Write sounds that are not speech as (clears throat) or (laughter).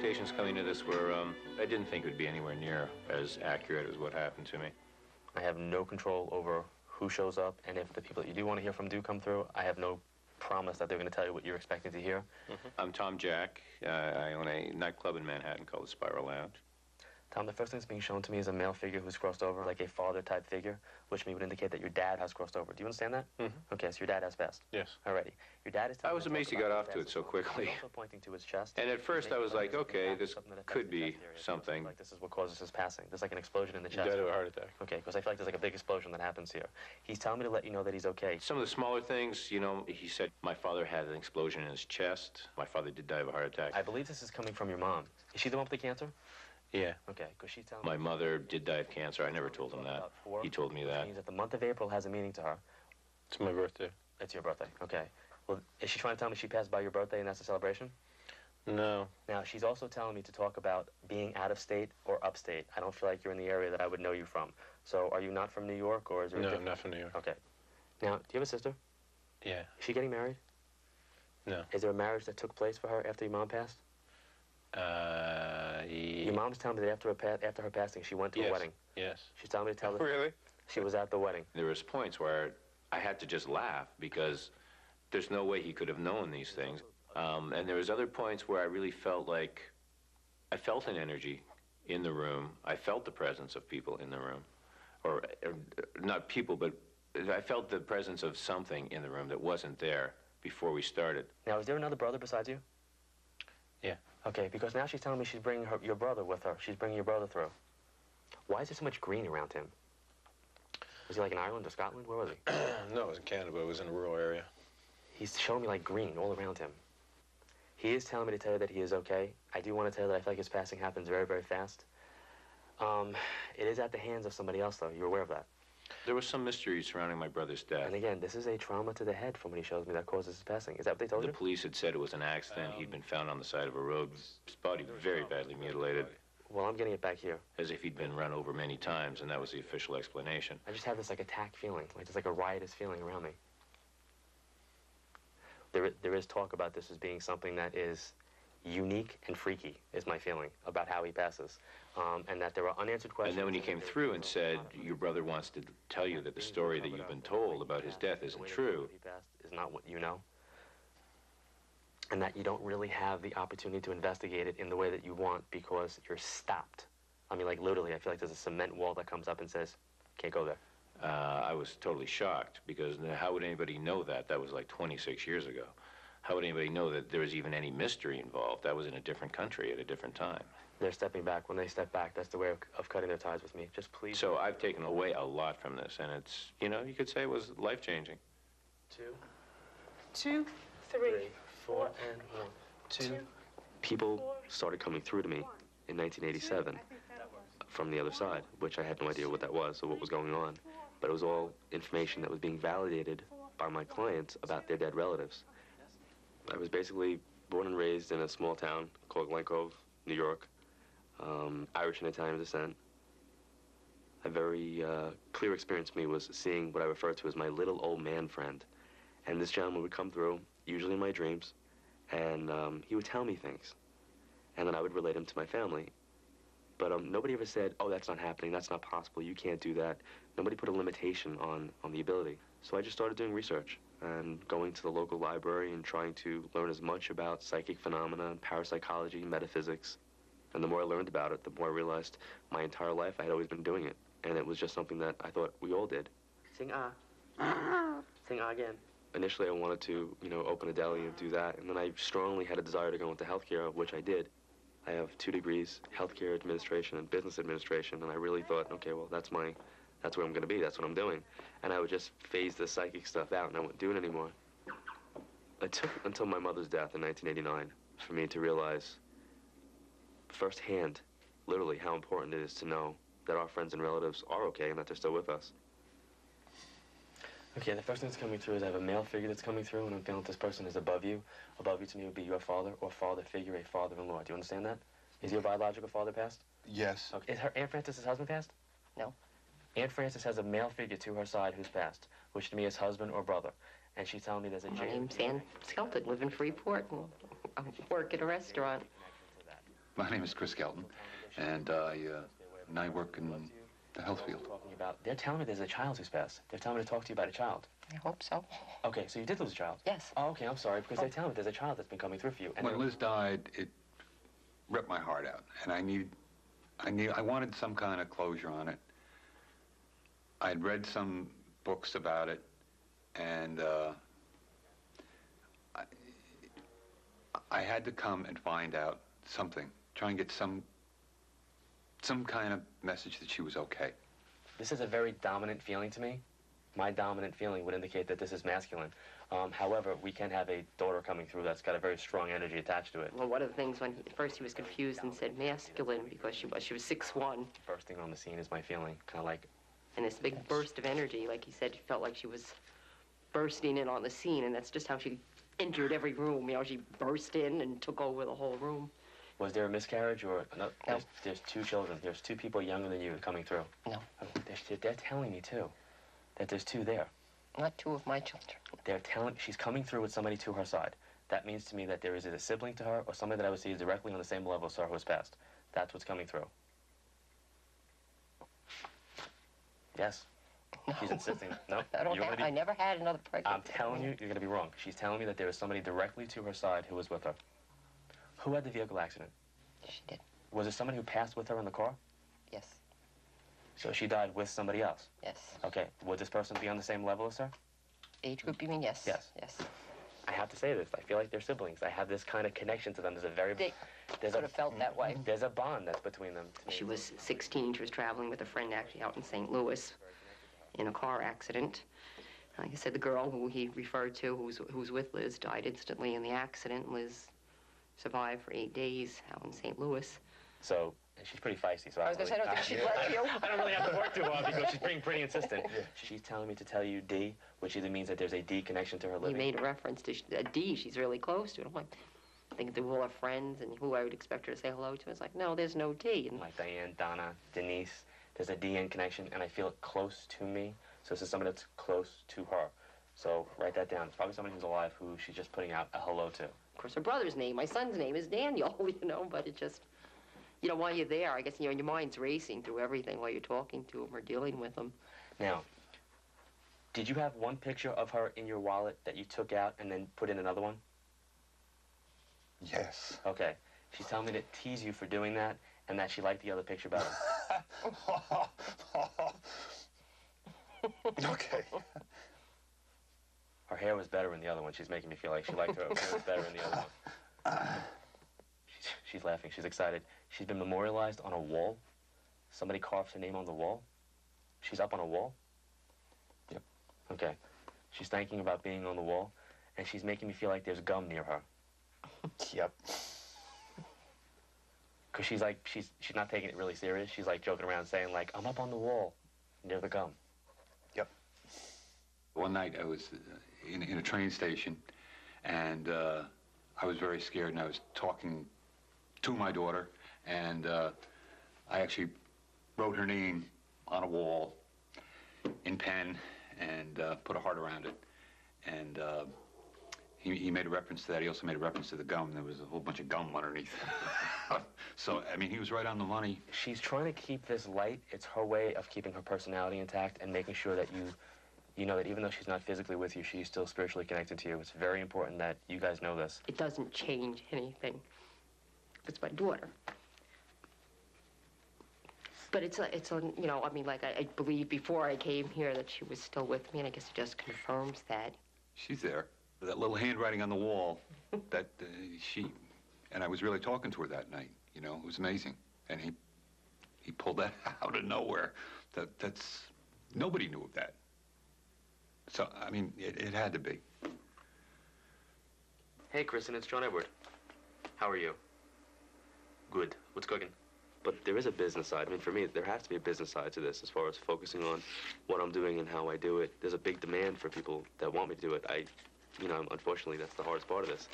expectations coming to this were, um, I didn't think it would be anywhere near as accurate as what happened to me. I have no control over who shows up, and if the people that you do want to hear from do come through, I have no promise that they're going to tell you what you're expecting to hear. I'm Tom Jack. Uh, I own a nightclub in Manhattan called the Spiral Lounge. Tom, the first thing that's being shown to me is a male figure who's crossed over, like a father-type figure, which me would indicate that your dad has crossed over. Do you understand that? Mm -hmm. Okay, so your dad has passed. Yes. Alrighty. Your dad is. I was amazed he got off to it so quickly. He's also pointing to his chest. And at first I was like, okay, this could be something. Like this is what causes his passing. There's like an explosion in the He chest. died of a heart attack. Okay, because I feel like there's like a big explosion that happens here. He's telling me to let you know that he's okay. Some of the smaller things, you know, he said my father had an explosion in his chest. My father did die of a heart attack. I believe this is coming from your mom. Is she the one with the cancer? Yeah. Okay, because she's telling My me. mother did die of cancer. I never told him that. He told me which that. means that the month of April has a meaning to her. It's my birthday. It's your birthday. Okay. Well, is she trying to tell me she passed by your birthday and that's a celebration? No. Now, she's also telling me to talk about being out of state or upstate. I don't feel like you're in the area that I would know you from. So, are you not from New York or is there a No, I'm not from New York. Okay. Now, do you have a sister? Yeah. Is she getting married? No. Is there a marriage that took place for her after your mom passed? Uh, Your mom's telling me that after her, pa- after her passing, she went to yes. a wedding. Yes. She's telling me to tell (laughs) her Really? she was at the wedding. There was points where I had to just laugh because there's no way he could have known these things. Um, and there was other points where I really felt like I felt an energy in the room. I felt the presence of people in the room, or, or not people, but I felt the presence of something in the room that wasn't there before we started. Now, is there another brother besides you? Yeah. Okay, because now she's telling me she's bringing her, your brother with her. She's bringing your brother through. Why is there so much green around him? Was he like in Ireland or Scotland? Where was he? (clears throat) no, it was in Canada, but it was in a rural area. He's showing me like green all around him. He is telling me to tell you that he is okay. I do want to tell you that I feel like his passing happens very, very fast. Um, it is at the hands of somebody else, though. You're aware of that. There was some mystery surrounding my brother's death. And again, this is a trauma to the head from what he shows me that causes his passing. Is that what they told The you? The police had said it was an accident. He'd been found on the side of a road, his body very badly mutilated, Well, I'm getting it back here. as if he'd been run over many times, and that was the official explanation. I just have this like attack feeling, like there's like a riotous feeling around me. There, there is talk about this as being something that is unique and freaky, is my feeling about how he passes, um, and that there are unanswered questions. And then when he came through and said, your brother wants to tell you that the story that you've been told about his death isn't true, He passed is not what you know, and that you don't really have the opportunity to investigate it in the way that you want because you're stopped. I mean, like literally, I feel like there's a cement wall that comes up and says, "Can't go there." uh, I was totally shocked because how would anybody know that? That was like 26 years ago. How would anybody know that there was even any mystery involved? That was in a different country at a different time. They're stepping back. When they step back, that's the way of, of cutting their ties with me. Just please. So I've taken away a lot from this, and it's, you know, you could say it was life-changing. two, Two, three, three, four, and one, two. two, People four, started coming through to me in 1987 from the other side, which I had no idea what that was or what was going on. But it was all information that was being validated by my clients about their dead relatives. I was basically born and raised in a small town called Glen Cove, New York, um, Irish and Italian descent. A very uh, clear experience for me was seeing what I refer to as my little old man friend. And this gentleman would come through, usually in my dreams, and um, he would tell me things. And then I would relate them to my family. But um, nobody ever said, oh, that's not happening, that's not possible, you can't do that. Nobody put a limitation on, on the ability. So I just started doing research and going to the local library and trying to learn as much about psychic phenomena, and parapsychology, metaphysics. And the more I learned about it, the more I realized my entire life I had always been doing it. And it was just something that I thought we all did. Sing ah. (laughs) Sing ah again. Initially, I wanted to, you know, open a deli and do that. And then I strongly had a desire to go into healthcare, which I did. I have two degrees, healthcare administration and business administration, and I really thought, okay, well, that's my, that's where I'm going to be. That's what I'm doing. And I would just phase the psychic stuff out, and I wouldn't do it anymore. It took until my mother's death in 1989 for me to realize firsthand, literally, how important it is to know that our friends and relatives are okay and that they're still with us. Okay, the first thing that's coming through is I have a male figure that's coming through, and I'm feeling this person is above you. Above you to me would be your father or father figure, a father-in-law. Do you understand that? Is your biological father passed? Yes. Okay. Is her Aunt Francis's husband passed? No. Aunt Frances has a male figure to her side who's passed, which to me is husband or brother. And she's telling me there's a My James. name's Ann Skelton, live in Freeport, and I (laughs) work at a restaurant. My name is Chris Kelton, and I, uh, and I work in the health field. About, they're telling me there's a child who's passed. They're telling me to talk to you about a child. I hope so. Okay, so you did lose a child? Yes. Oh, okay, I'm sorry, because they're telling me there's a child that's been coming through for you. And When Liz died, it ripped my heart out, and I need, I need, I wanted some kind of closure on it. I'd read some books about it, and uh, I, I had to come and find out something, try and get some, some kind of message that she was okay. This is a very dominant feeling to me. My dominant feeling would indicate that this is masculine. Um, however, we can have a daughter coming through that's got a very strong energy attached to it. Well, one of the things when he, first he was confused and said masculine because she was she was six one. First thing on the scene is my feeling, kind of like, and this big burst of energy, like he said, he felt like she was bursting in on the scene, and that's just how she entered every room. You know, she burst in and took over the whole room. was there a miscarriage or no? There's, there's two children. There's two people younger than you coming through. No, They're, they're telling me too that there's two there. not two of my children. They're telling she's coming through with somebody to her side. That means to me that there is either a sibling to her or somebody that I would see directly on the same level as her who has passed. That's what's coming through. Yes. She's insisting. No, (laughs) I don't have, I never had another pregnancy. I'm telling you, you're going to be wrong. She's telling me that there was somebody directly to her side who was with her. Who had the vehicle accident? She did. Was it somebody who passed with her in the car? Yes. So she died with somebody else. Yes. Okay. Would this person be on the same level as her? Age group, you mean? Yes. Yes. Yes. I have to say this. I feel like they're siblings. I have this kind of connection to them. There's a very They there's could a have felt that way. Mm-hmm. there's a bond that's between them. To me. She was 16. She was traveling with a friend actually out in St. Louis in a car accident. Like I said, the girl who he referred to, who was, who was with Liz, died instantly in the accident. Liz survived for eight days out in St. Louis. So she's pretty feisty. So I was gonna say, I don't think she'd yeah, let (laughs) you. I don't really have to work too hard because she's being pretty insistent. She's telling me to tell you D, which either means that there's a D connection to her He living. made a reference to a D. She's really close to it. I'm like, thinking they're all her friends and who I would expect her to say hello to. It's like, no, there's no D. And like Diane, Donna, Denise. There's a DN connection, and I feel it close to me. So this is somebody that's close to her. So write that down. It's probably somebody who's alive who she's just putting out a hello to. of course, her brother's name, my son's name is Daniel, (laughs) you know, but it just, you know, while you're there, I guess, you know, your mind's racing through everything while you're talking to them or dealing with them. Now, did you have one picture of her in your wallet that you took out and then put in another one? Yes. Okay. She's telling me to tease you for doing that and that she liked the other picture better. (laughs) okay. Her hair was better in the other one. She's making me feel like she liked her appearance better in the other one. (laughs) She's, she's laughing. She's excited. She's been memorialized on a wall. Somebody carved her name on the wall. She's up on a wall. Yep. Okay. She's thinking about being on the wall, and she's making me feel like there's gum near her. (laughs) Yep. Cause she's like she's she's not taking it really serious. She's like joking around, saying like I'm up on the wall near the gum. Yep. One night I was uh, in, in a train station, and uh, I was very scared, and I was talking to my daughter, and uh, I actually wrote her name on a wall in pen and uh, put a heart around it. And uh, he, he made a reference to that. He also made a reference to the gum. There was a whole bunch of gum underneath. (laughs) so, I mean, he was right on the money. She's trying to keep this light. It's her way of keeping her personality intact and making sure that you, you know that even though she's not physically with you, she's still spiritually connected to you. It's very important that you guys know this. It doesn't change anything. It's my daughter. But it's a, it's a, you know, I mean, like, I, I believe before I came here that she was still with me, and I guess it just confirms that. She's there. That little handwriting on the wall, (laughs) that uh, she, and I was really talking to her that night. You know, it was amazing. And he, he pulled that (laughs) out of nowhere. That that's nobody knew of that. So I mean, it, it had to be. Hey, Kristen, it's John Edward. How are you? Good. What's cooking? But there is a business side. I mean, for me, there has to be a business side to this as far as focusing on what I'm doing and how I do it. There's a big demand for people that want me to do it. I, you know, unfortunately, that's the hardest part of this.